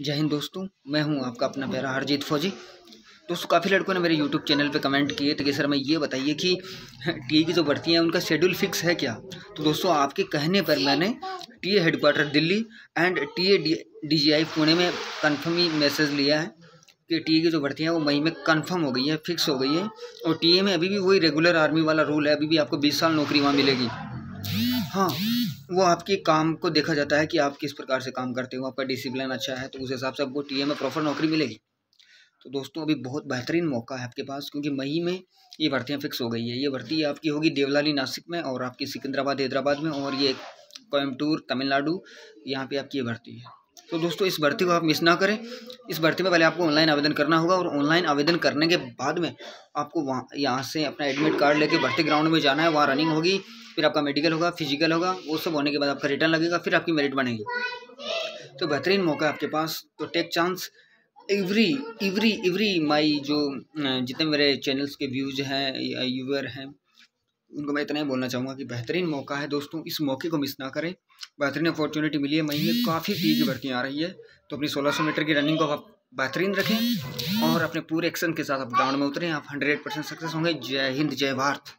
जय हिंद दोस्तों, मैं हूँ आपका अपना प्यारा हरजीत फौजी। दोस्तों, काफ़ी लड़कों ने मेरे यूट्यूब चैनल पे कमेंट किए थे कि सर मैं ये बताइए कि टी की जो भर्ती हैं, उनका शेड्यूल फिक्स है क्या? तो दोस्तों, आपके कहने पर मैंने T A headquarter Delhi and T A D G I Pune में कन्फर्म ही मैसेज लिया है कि टी की जो भर्ती हैं, वो मई में कन्फर्म हो गई है फिक्स हो गई है। और टीए में अभी भी वही रेगुलर आर्मी वाला रूल है, अभी भी आपको बीस साल नौकरी वहाँ मिलेगी। हाँ वो आपके काम को देखा जाता है कि आप किस प्रकार से काम करते हो, आपका डिसिप्लिन अच्छा है तो उस हिसाब से आपको टी में प्रॉपर नौकरी मिलेगी। तो दोस्तों, अभी बहुत बेहतरीन मौका है आपके पास, क्योंकि मई में ये भर्तियाँ फिक्स हो गई है। ये भर्ती आपकी होगी देवलाली नासिक में और आपकी सिकंदराबाद, हैदराबाद में और ये कोयमटूर तमिलनाडु, यहाँ पे आपकी ये भर्ती है। तो दोस्तों, इस भर्ती को आप मिस ना करें। इस भर्ती में पहले आपको ऑनलाइन आवेदन करना होगा और ऑनलाइन आवेदन करने के बाद में आपको वहाँ, यहाँ से अपना एडमिट कार्ड लेके भर्ती ग्राउंड में जाना है। वहाँ रनिंग होगी। फिर आपका मेडिकल होगा फ़िज़िकल होगा, वो सब होने के बाद आपका रिटर्न लगेगा, फिर आपकी मेरिट बनेगी। तो बेहतरीन मौका है आपके पास। तो take chance every every every my जो जितने मेरे चैनल्स के व्यूज़ हैं, या यूवर हैं, उनको मैं इतना ही बोलना चाहूँगा कि बेहतरीन मौका है दोस्तों। इस मौके को मिस ना करें। बेहतरीन अपॉर्चुनिटी मिली है, मई में काफ़ी टी की भर्तियाँ आ रही है। तो अपनी 1600 मीटर की रनिंग को आप बेहतरीन रखें और अपने पूरे एक्शन के साथ आप ग्राउंड में उतरें। आप हंड्रेड परसेंट सक्सेस होंगे। जय हिंद, जय भारत।